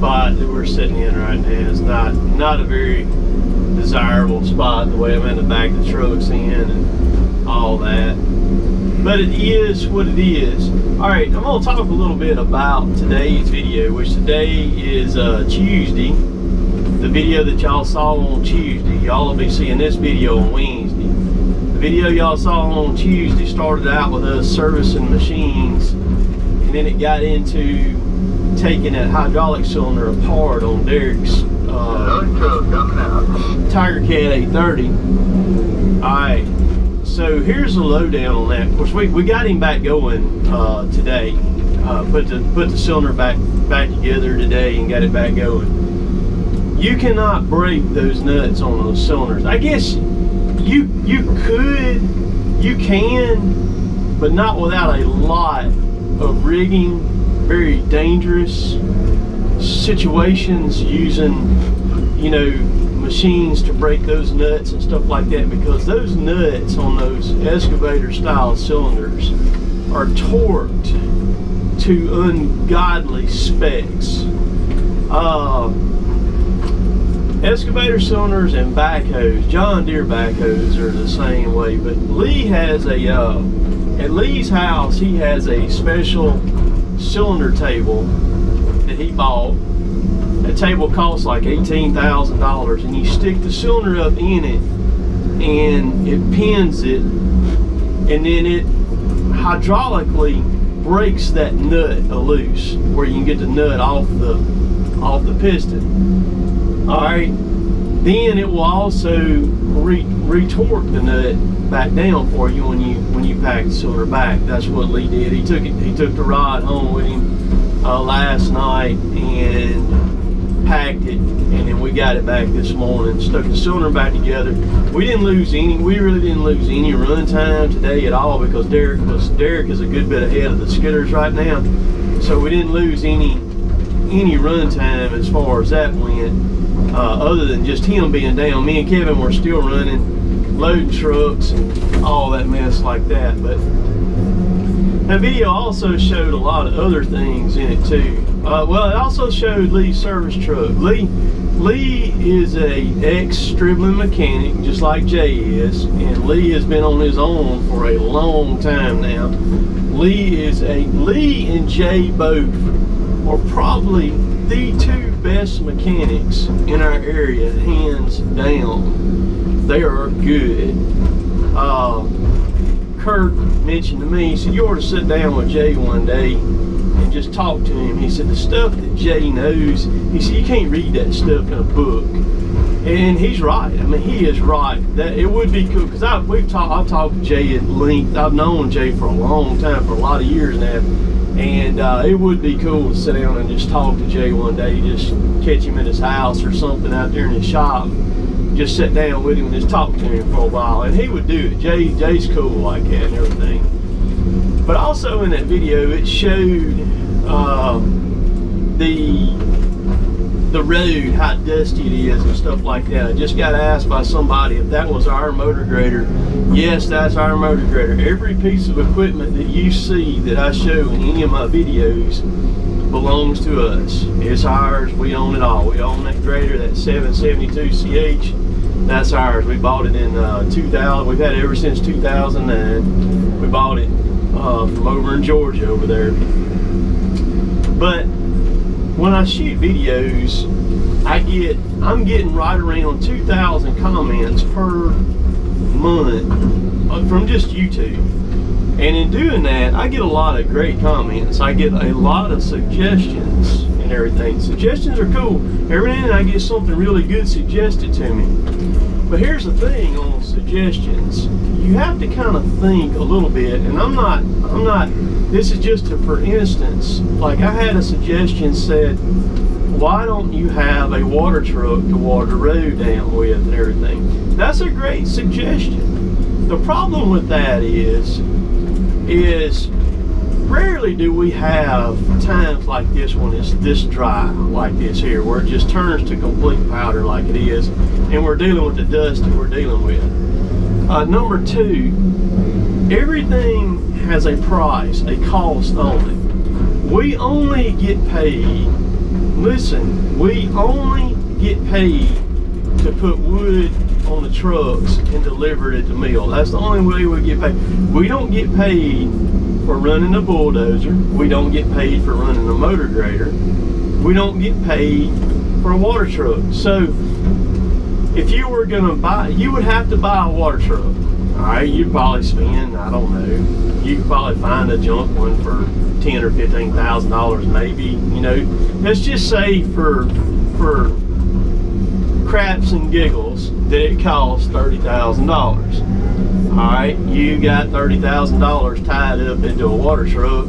spot that we're sitting in right now is not not a very desirable spot. The way I'm in the back of the truck's in and all that, but it is what it is. All right, I'm gonna talk a little bit about today's video, which today is uh, Tuesday. The video that y'all saw on Tuesday, y'all will be seeing this video on Wednesday. The video y'all saw on Tuesday started out with us servicing machines, and then it got into taking that hydraulic cylinder apart on Derek's uh, Tigercat 830. All right, so here's the lowdown on that. Of course, we, we got him back going uh, today. Uh, put the put the cylinder back back together today and got it back going. You cannot break those nuts on those cylinders. I guess you you could, you can, but not without a lot of rigging. Very dangerous situations using, you know, machines to break those nuts and stuff like that because those nuts on those excavator style cylinders are torqued to ungodly specs. Uh, excavator cylinders and backhoes, John Deere backhoes are the same way, but Lee has a, uh, at Lee's house, he has a special cylinder table that he bought. That table costs like $18,000 and you stick the cylinder up in it and it pins it and then it hydraulically breaks that nut loose where you can get the nut off the off the piston all right then it will also re retorque the nut back down for you when you when you pack the cylinder back. That's what lee did. He took it he took the rod home with him uh, last night and packed it and then we got it back this morning. Stuck the cylinder back together. We didn't lose any we really didn't lose any run time today at all because derek was derek is a good bit ahead of the skidders right now. So we didn't lose any any run time as far as that went uh, other than just him being down me and kevin were still running loading trucks and all that mess like that but that video also showed a lot of other things in it too uh, well, it also showed Lee's service truck. Lee, Lee is a ex-Stribling mechanic, just like Jay is, and Lee has been on his own for a long time now. Lee is a Lee and Jay both are probably the two best mechanics in our area, hands down. They are good. Uh, Kurt mentioned to me, he said, you ought to sit down with Jay one day and just talk to him. He said, the stuff that Jay knows, he said, you can't read that stuff in a book. And he's right. I mean, he is right. That it would be cool because I we've talked. I've talked to Jay at length. I've known Jay for a long time, for a lot of years now, and uh, it would be cool to sit down and just talk to Jay one day. Just catch him at his house or something out there in his shop. Just sit down with him and just talk to him for a while, and he would do it. Jay Jay's cool like that and everything. But also in that video, it showed um, the the road, how dusty it is and stuff like that. I just got asked by somebody if that was our motor grader. Yes, that's our motor grader. Every piece of equipment that you see that I show in any of my videos belongs to us. It's ours. We own it all. We own that grader, that 772CH. That's ours. We bought it in uh, 2000. We've had it ever since 2009. We bought it uh, from over in Georgia over there. But when I shoot videos, I get I'm getting right around 2,000 comments per month uh, from just YouTube. And in doing that, I get a lot of great comments. I get a lot of suggestions and everything. Suggestions are cool. Every now and then I get something really good suggested to me. But here's the thing on suggestions. You have to kind of think a little bit, and I'm not, I'm not, this is just a, for instance, like I had a suggestion said, why don't you have a water truck to water the road down with and everything? That's a great suggestion. The problem with that is, is rarely do we have times like this when it's this dry like this here where it just turns to complete powder like it is and we're dealing with the dust that we're dealing with uh, number two everything has a price a cost on it we only get paid listen, we only get paid to put wood on the trucks and deliver it at the mill. That's the only way we get paid. We don't get paid for running a bulldozer. We don't get paid for running a motor grader. We don't get paid for a water truck. So if you were gonna buy, you would have to buy a water truck. All right, you'd probably spend, I don't know, you could probably find a junk one for ten or fifteen thousand dollars, maybe. You know, let's just say for for craps and giggles that it costs thirty thousand dollars. All right, you got thirty thousand dollars tied up into a water truck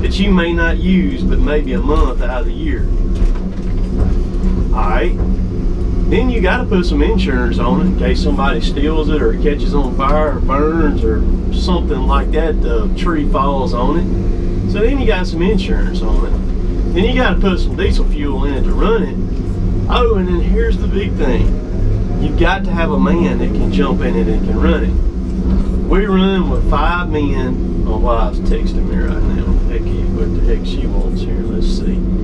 that you may not use, but maybe a month out of the year. All right, then you got to put some insurance on it in case somebody steals it or it catches on fire or burns or something like that. The tree falls on it. So then you got some insurance on it. Then you got to put some diesel fuel in it to run it. Oh, and then here's the big thing. You've got to have a man that can jump in it and can run it. We run with five men. My wife's texting me right now. Heck, what the heck she wants here. Let's see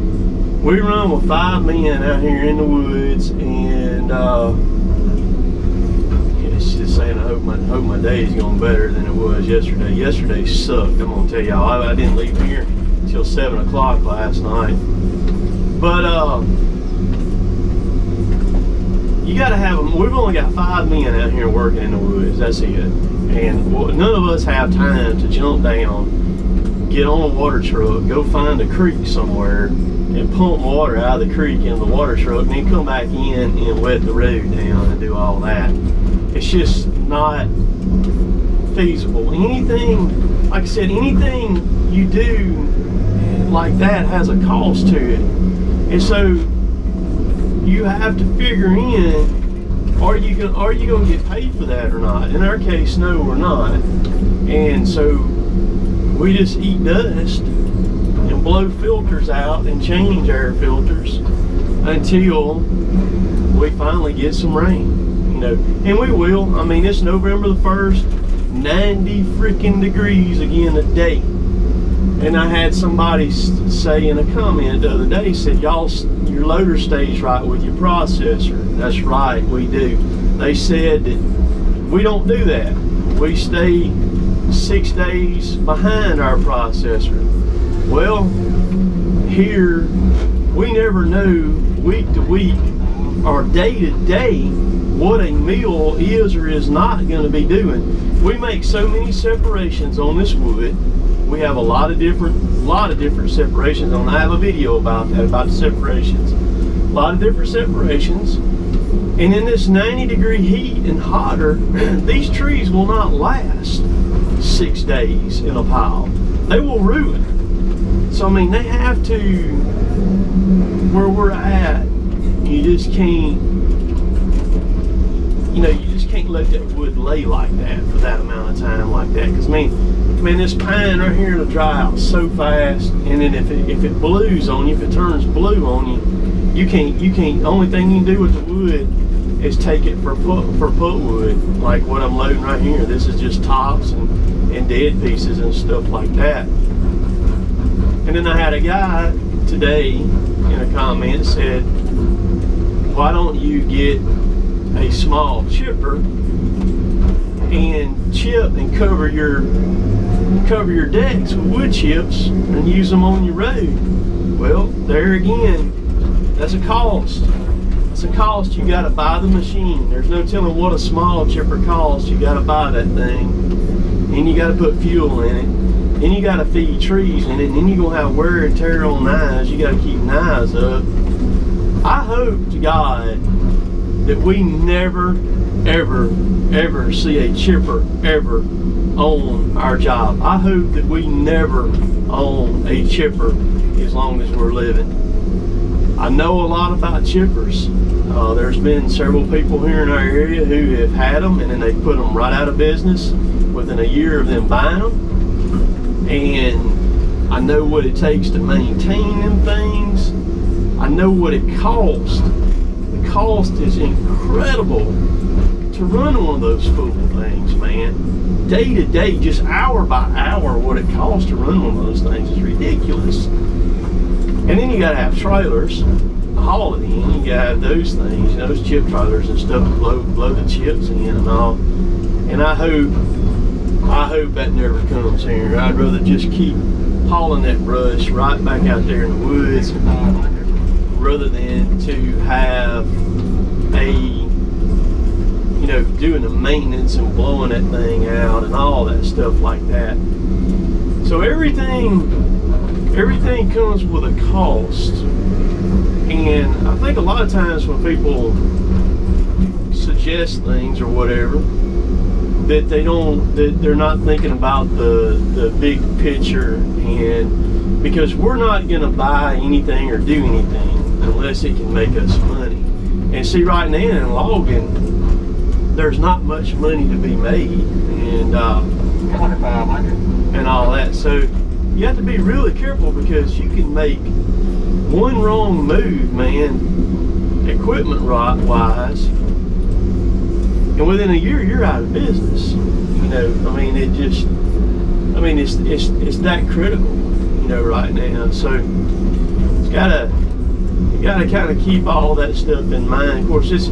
we run with five men out here in the woods and uh, just saying I hope my hope my day is going better than it was yesterday. Yesterday sucked. I'm gonna tell y'all. I, I, didn't leave here until seven o'clock last night. But uh, you got to have them. We've only got five men out here working in the woods. That's it. And none of us have time to jump down, get on a water truck, go find a creek somewhere and pump water out of the creek in the water truck and then come back in and wet the road down and do all that. It's just not feasible. Anything, like I said, anything you do like that has a cost to it. And so you have to figure in are you gonna are you gonna get paid for that or not? In our case, no, we're not. And so we just eat dust and blow filters out and change air filters until we finally get some rain. You know, and we will. I mean, it's November the 1st, 90 freaking degrees again today. And I had somebody say in a comment the other day, said, y'all, your loader stays right with your processor. That's right, we do. They said that we don't do that. We stay six days behind our processor. Well, here we never know week to week or day to day what a mill is or is not going to be doing. We make so many separations on this wood. We have a lot of different, lot of different separations on. I have a video about that, about separations. A lot of different separations. And in this 90 degree heat and hotter, these trees will not last six days in a pile. They will ruin. So I mean, they have to where we're at. You just can't, you know, you just can't let that wood lay like that for that amount of time like that. Because I mean, man, this pine right here will dry out so fast, and then if it if it blues on you, if it turns blue on you, you can't you can't. Only thing you can do with the wood is take it for put for pulpwood, like what I'm loading right here. This is just tops and and dead pieces and stuff like that. And then I had a guy today in a comment said, why don't you get a small chipper and chip and cover your cover your decks with wood chips and use them on your road. Well, there again, that's a cost. It's a cost. You got to buy the machine. There's no telling what a small chipper costs. You got to buy that thing, and you got to put fuel in it then you got to feed trees in it. And then you're to have wear and tear on knives. You got to keep knives up. I hope to God that we never, ever, ever see a chipper ever on our job. I hope that we never own a chipper as long as we're living. I know a lot about chippers. Uh, there's been several people here in our area who have had them and then they put them right out of business within a year of them buying them and I know what it takes to maintain them things. I know what it costs. The cost is incredible to run one of those fool things, man. Day to day, just hour by hour, what it costs to run one of those things is ridiculous. And then you gotta have trailers haul it in. You gotta have those things, those chip trailers and stuff to blow, blow the chips in and all. And I hope, I hope that never comes here. I'd rather just keep hauling that brush right back out there in the woods rather than to have a you know doing the maintenance and blowing that thing out and all that stuff like that. So everything everything comes with a cost. And i think a lot of times when people suggest things or whatever that they don't that they're not thinking about the the big picture. And because we're not going to buy anything or do anything unless it can make us money. And see right now in logging there's not much money to be made and uh, and all that so you have to be really careful because you can make one wrong move man equipment right wise and within a year you're out of business. You know, I mean, it just, I mean, it's it's it's that critical, you know, right now. So it's gotta you gotta kind of keep all that stuff in mind. Of course, it's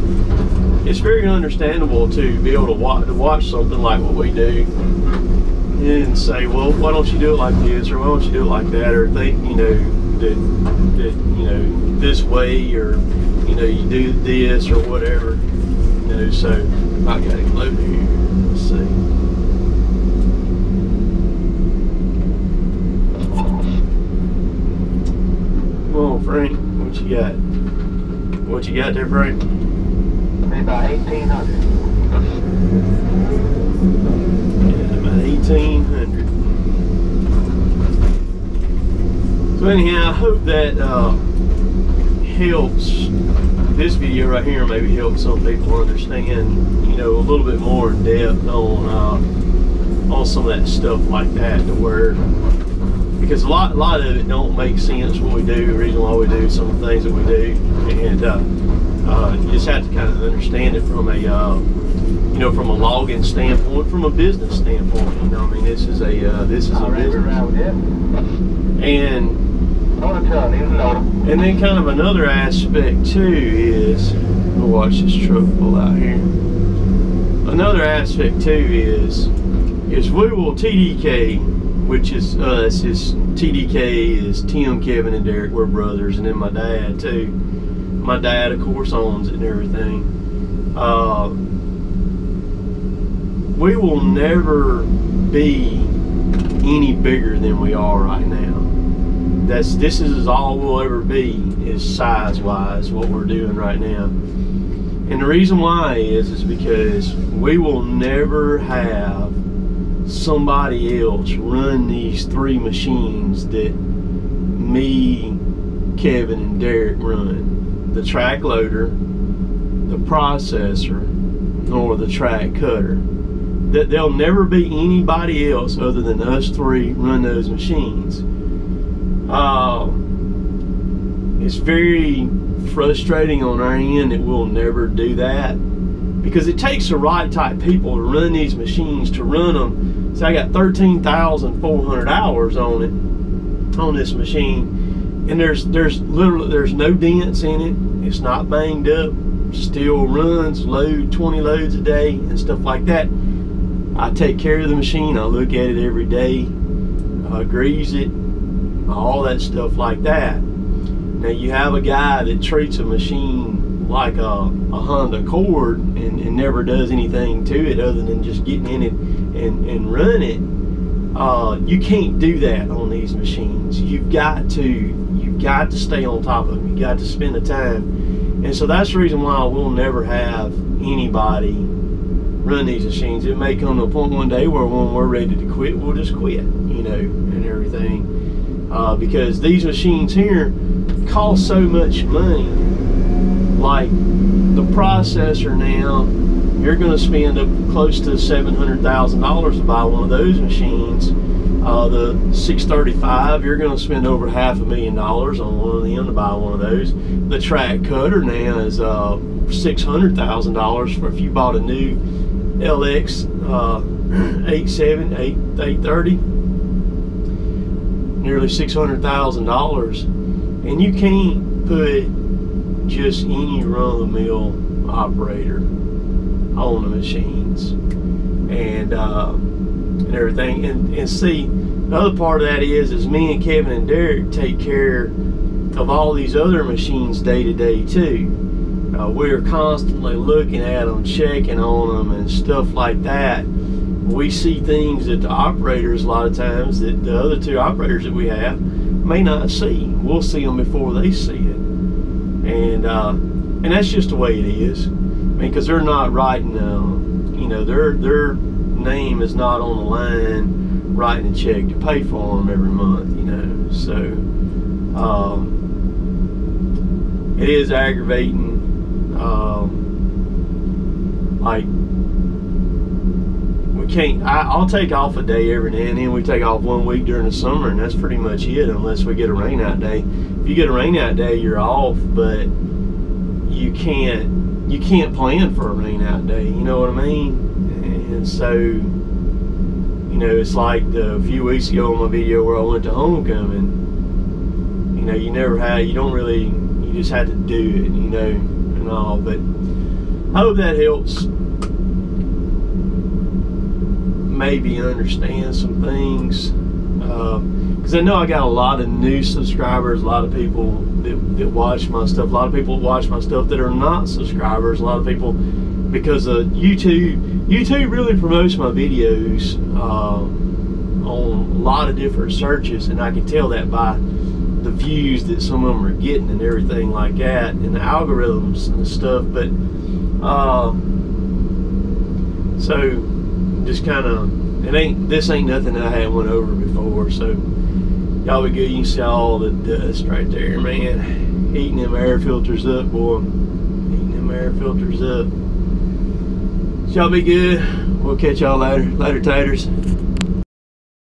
it's very understandable to be able to watch to watch something like what we do and say, well, why don't you do it like this, or why don't you do it like that, or think, you know, that that you know this way, or you know, you do this or whatever. You know, so I got it loaded here. Let's see. Come Frank. What you got? What you got there, Frank? About 1800. Yeah, about 1800. So anyhow, I hope that uh, helps this video right here maybe helps some people understand, you know, a little bit more in depth on uh, on some of that stuff like that to where because a lot a lot of it don't make sense what we do, the reason why we do some of the things that we do, and uh, uh, you just have to kind of understand it from a uh, you know from a logging standpoint, from a business standpoint. You know, I mean, this is a uh, this is a business, and and then kind of another aspect too is, we'll watch this truck pull out here. Another aspect too is, is we will TDK, which is us, is TDK is Tim, Kevin, and Derek. We're brothers, and then my dad too. My dad, of course, owns it and everything. Uh, we will never be any bigger than we are right now that's this is all we'll ever be is size wise what we're doing right now and the reason why is is because we will never have somebody else run these three machines that me Kevin and Derek run the track loader the processor or the track cutter that there'll never be anybody else other than us three run those machines uh, it's very frustrating on our end that we'll never do that because it takes the right type people to run these machines to run them. So I got 13,400 hours on it, on this machine, and there's there's literally there's no dents in it. It's not banged up. Still runs, load 20 loads a day and stuff like that. I take care of the machine. I look at it every day. I grease it, all that stuff like that. Now you have a guy that treats a machine like a, a Honda Accord and, and never does anything to it other than just getting in it and, and run it. Uh, you can't do that on these machines. You've got to you've got to stay on top of them. You got to spend the time. And so that's the reason why we'll never have anybody run these machines. It may come to a point one day where when we're ready to quit, we'll just quit, you know, and everything uh, because these machines here cost so much money. Like the processor now, you're going to spend up close to $700,000 to buy one of those machines. Uh, the 635, you're going to spend over half a million dollars on one of them to buy one of those. The track cutter now is uh, $600,000 for if you bought a new LX uh, 87, 8, 830 nearly $600,000. and you can't put just any run-of-the-mill operator on the machines and uh, and everything. And and see, the other part of that is is me and Kevin and Derek take care of all these other machines day to day too. Uh, we're constantly looking at them, checking on them, and stuff like that. We see things that the operators a lot of times that the other two operators that we have may not see. We'll see them before they see it, and uh, and that's just the way it is. I mean, because they're not writing, you know, their their name is not on the line writing a check to pay for them every month, you know. So um, it is aggravating. Um, like we can't. I, I'll take off a day every now and then. We take off one week during the summer, and that's pretty much it, unless we get a rain out day. If you get a rain out day, you're off, but you can't you can't plan for a rain out day. You know what I mean? And so, you know, it's like the, a few weeks ago on my video where I went to homecoming. You know, you never had, you don't really, you just had to do it, you know, and all. But I hope that helps maybe understand some things. Because uh, I know I got a lot of new subscribers, a lot of people that, that watch my stuff, a lot of people watch my stuff that are not subscribers, a lot of people because uh, YouTube YouTube really promotes my videos uh, on a lot of different searches, and I can tell that by the views that some of them are getting and everything like that, and the algorithms and stuff. But uh, so just kind of it ain't this ain't nothing I haven't went over before. So y'all be good. You can see all the dust right there, man. Heating them air filters up, boy. Heating them air filters up. Y'all be good. We'll catch y'all later. Later, taters.